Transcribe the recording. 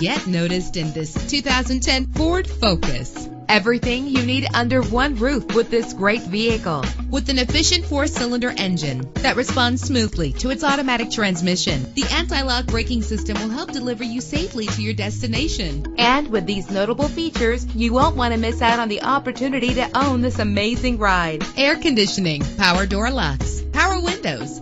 Get noticed in this 2010 Ford Focus. Everything you need under one roof with this great vehicle. With an efficient four-cylinder engine that responds smoothly to its automatic transmission, the anti-lock braking system will help deliver you safely to your destination. And with these notable features, you won't want to miss out on the opportunity to own this amazing ride. Air conditioning, power door locks, power windows,